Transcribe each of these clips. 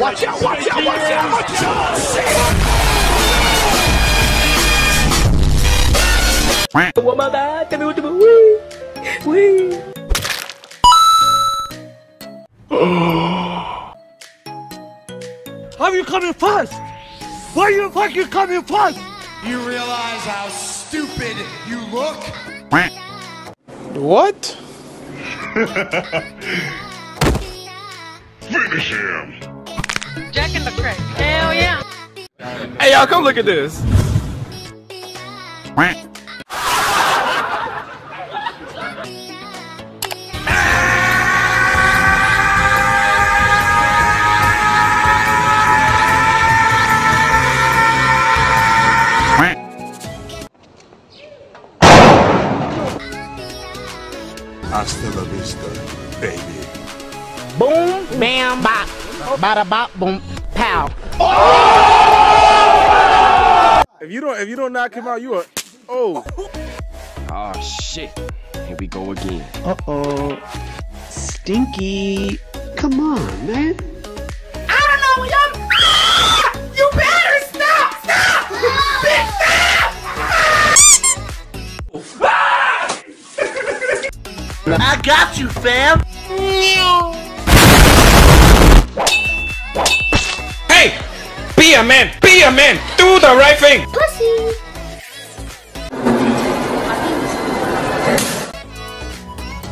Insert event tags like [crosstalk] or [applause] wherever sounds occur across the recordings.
watch out, watch out, watch out, watch out. Shit. One more time, tell me what to do. Wee, wee. How you coming fast? Why you fucking coming fast? You realize how stupid you look? What? [laughs] Finish him. Jack in the crack. Hell yeah. Hey, y'all, come look at this. Hasta la vista, baby. Boom, bam, bop. Bada bop, boom, pow. If you don't, if you don't knock him out, you are. Oh, Oh, shit. Here we go again. Uh oh. Stinky. Come on, man. I don't know, y'all. Ah! You better stop, stop, bitch, stop. I got you, fam. Be a man! Be a man! Do the right thing! Pussy.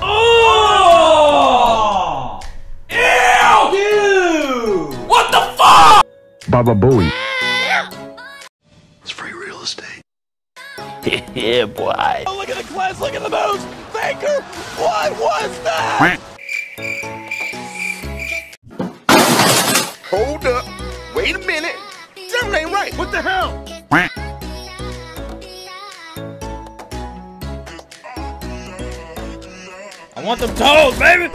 Oh! Ew! What the fuck? Baba Booey. It's free real estate. [laughs] yeah, boy. Oh, look at the class, look at the moves! Faker! What was that? Hold up. Wait a minute. The hell? I want them toes, baby!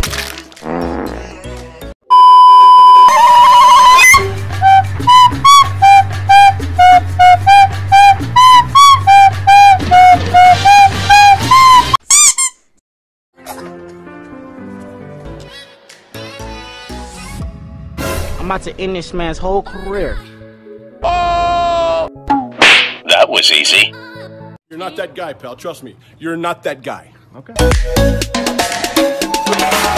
I'm about to end this man's whole career. That was easy. You're not that guy, pal. Trust me. You're not that guy. Thank